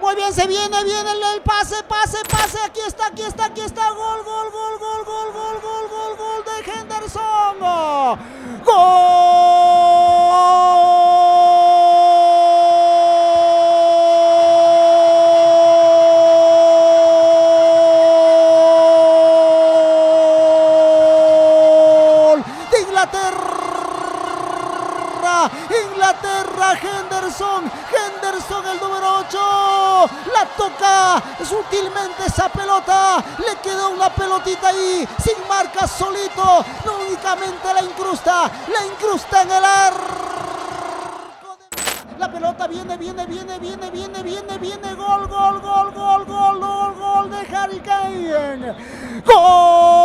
Muy bien, se viene, viene el, el pase, pase, pase. Aquí está, aquí está, aquí está. Gol, gol, gol, gol, gol, gol, gol, gol, gol de Henderson. ¡Gol! Inglaterra. Inglaterra, Henderson, Henderson el número 8, la toca sutilmente esa pelota, le quedó una pelotita ahí, sin marca solito, no únicamente la incrusta, la incrusta en el arco. La pelota viene, viene, viene, viene, viene, viene, viene, gol, gol, gol, gol, gol, gol, gol de Harry Kane. ¡Gol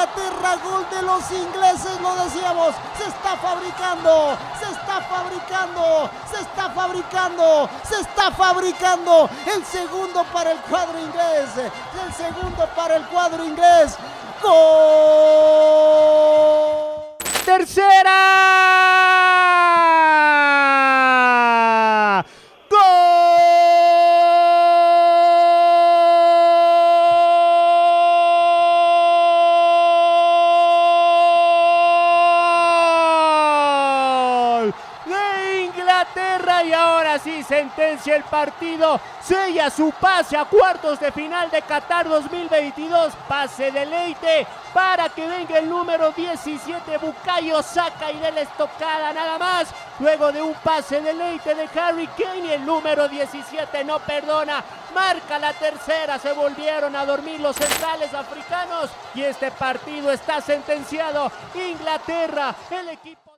Inglaterra! ¡Gol de los ingleses! Lo decíamos, se está fabricando, se está fabricando, se está fabricando, se está fabricando. El segundo para el cuadro inglés, el segundo para el cuadro inglés. ¡Gol! Tercera. Y ahora sí sentencia el partido, sella su pase a cuartos de final de Qatar 2022, pase de Leite para que venga el número 17 Bucayo Saka y déle estocada nada más, luego de un pase de Leite de Harry Kane y el número 17 no perdona, marca la tercera, se volvieron a dormir los centrales africanos y este partido está sentenciado, Inglaterra, el equipo